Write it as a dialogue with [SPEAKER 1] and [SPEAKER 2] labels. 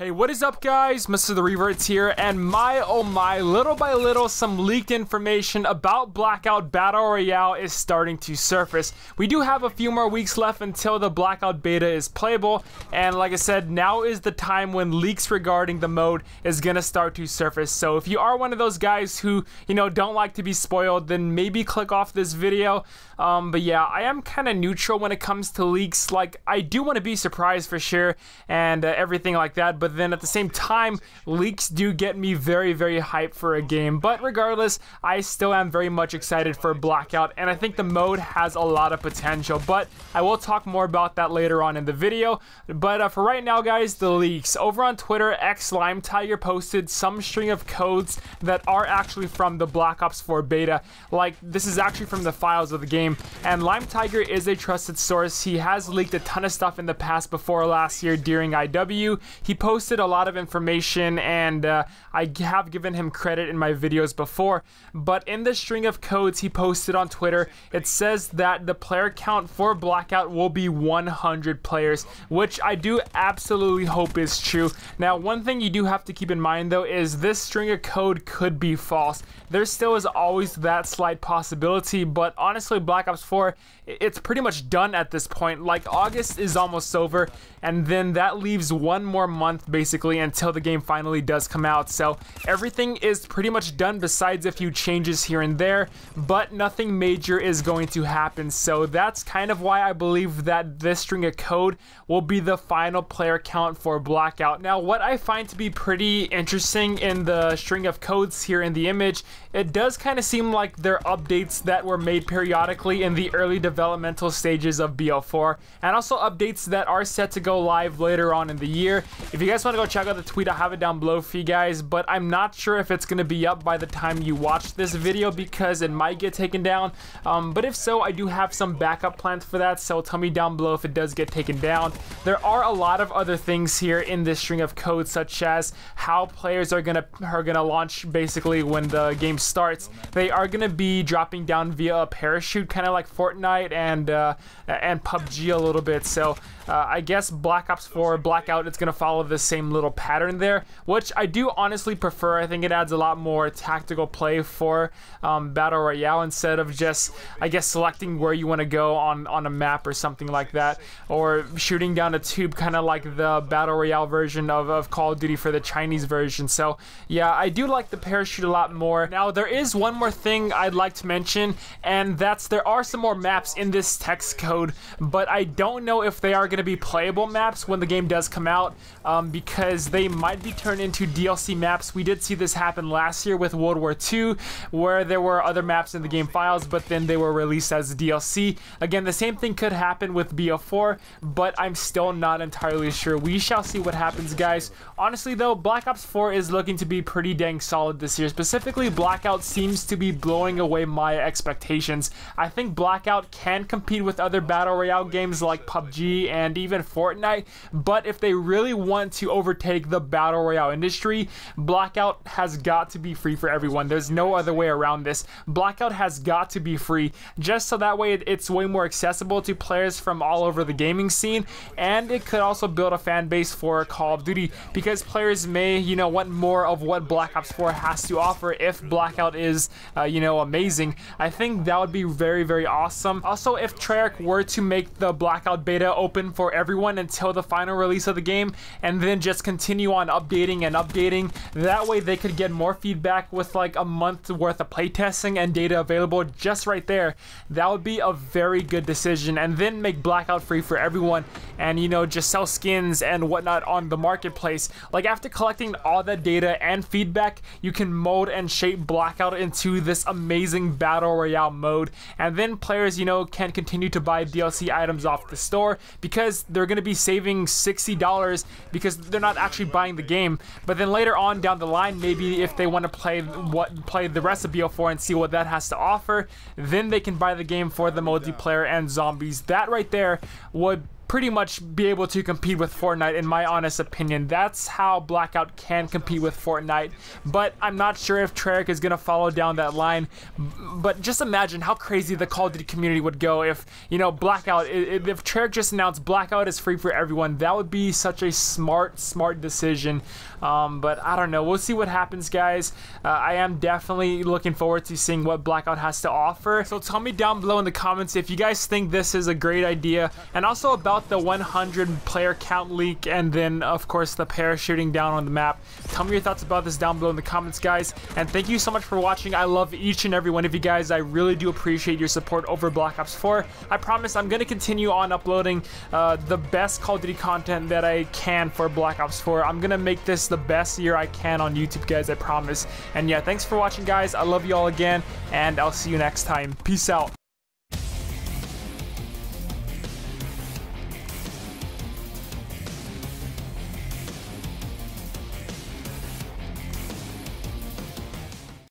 [SPEAKER 1] Hey, what is up guys? Mr. The Revertz here, and my oh my, little by little, some leaked information about Blackout Battle Royale is starting to surface. We do have a few more weeks left until the Blackout beta is playable, and like I said, now is the time when leaks regarding the mode is gonna start to surface. So if you are one of those guys who, you know, don't like to be spoiled, then maybe click off this video. Um, but yeah, I am kind of neutral when it comes to leaks. Like, I do want to be surprised for sure, and uh, everything like that, but but then at the same time, leaks do get me very, very hyped for a game. But regardless, I still am very much excited for Blackout, and I think the mode has a lot of potential. But I will talk more about that later on in the video. But uh, for right now, guys, the leaks. Over on Twitter, X Lime Tiger posted some string of codes that are actually from the Black Ops 4 beta. Like, this is actually from the files of the game. And Lime Tiger is a trusted source. He has leaked a ton of stuff in the past before last year during IW. He posted posted a lot of information and uh, I have given him credit in my videos before, but in the string of codes he posted on Twitter, it says that the player count for Blackout will be 100 players, which I do absolutely hope is true. Now, one thing you do have to keep in mind though is this string of code could be false. There still is always that slight possibility, but honestly, Black Ops 4, it's pretty much done at this point. Like, August is almost over, and then that leaves one more month basically until the game finally does come out. So everything is pretty much done besides a few changes here and there, but nothing major is going to happen. So that's kind of why I believe that this string of code will be the final player count for Blackout. Now, what I find to be pretty interesting in the string of codes here in the image, it does kind of seem like they're updates that were made periodically in the early developmental stages of BO4, and also updates that are set to go live later on in the year. If you guys want to go check out the tweet, I have it down below for you guys, but I'm not sure if it's going to be up by the time you watch this video because it might get taken down. Um, but if so, I do have some backup plans for that, so tell me down below if it does get taken down. There are a lot of other things here in this string of code, such as how players are gonna are gonna launch basically when the game starts. They are gonna be dropping down via a parachute, kind of like Fortnite and uh, and PUBG a little bit. So uh, I guess Black Ops 4 Blackout, it's gonna follow the same little pattern there, which I do honestly prefer. I think it adds a lot more tactical play for um, Battle Royale instead of just, I guess, selecting where you want to go on, on a map or something like that, or shooting down a tube kind of like the Battle Royale version of, of Call of Duty for the Chinese version. So yeah, I do like the parachute a lot more. Now there is one more thing I'd like to mention, and that's there are some more maps in this text code, but I don't know if they are going to be playable maps when the game does come out um, because they might be turned into DLC maps. We did see this happen last year with World War II, where there were other maps in the game files, but then they were released as DLC. Again, the same thing could happen with BO4, but I'm still not entirely sure. We shall see what happens, guys. Honestly, though, Black Ops 4 is looking to be pretty dang solid this year. Specifically, Blackout seems to be blowing away my expectations. I think Blackout can compete with other Battle Royale games like PUBG and even Fortnite, but if they really want to overtake the Battle Royale industry, Blackout has got to be free for everyone. There's no other way around this. Blackout has got to be free, just so that way it's way more accessible to players from all over the gaming scene, and it could also build a fan base for Call of Duty, because players may, you know, want more of what Black Ops 4 has to offer if Blackout is, uh, you know, amazing. I think that would be very, very awesome. Also, if Treyarch were to make the Blackout beta open for everyone until the final release of the game, and then just continue on updating and updating, that way they could get more feedback with like a month worth of playtesting and data available just right there. That would be a very good decision, and then make Blackout free for everyone, and you know, just sell skins and whatnot on the marketplace. Like after collecting all that data and feedback, you can mold and shape Blackout into this amazing battle royale mode, and then players, you know, can continue to buy DLC items off the store because they're going to be saving $60 because they're not actually buying the game. But then later on down the line, maybe if they want to play what play the rest of BO4 and see what that has to offer, then they can buy the game for the multiplayer and zombies. That right there would pretty much be able to compete with Fortnite in my honest opinion. That's how Blackout can compete with Fortnite, but I'm not sure if Treyarch is going to follow down that line. But just imagine how crazy the Call of Duty community would go if, you know, Blackout, if Treyarch just announced Blackout is free for everyone, that would be such a smart, smart decision. Um, but I don't know. We'll see what happens, guys. Uh, I am definitely looking forward to seeing what Blackout has to offer. So tell me down below in the comments if you guys think this is a great idea. And also about the 100 player count leak and then, of course, the parachuting down on the map. Tell me your thoughts about this down below in the comments, guys. And thank you so much for watching. I love each and every one of you guys. I really do appreciate your support over Black Ops 4. I promise I'm going to continue on uploading uh, the best Call of Duty content that I can for Black Ops 4. I'm going to make this the best year I can on YouTube, guys, I promise. And yeah, thanks for watching, guys. I love you all again, and I'll see you next time. Peace out.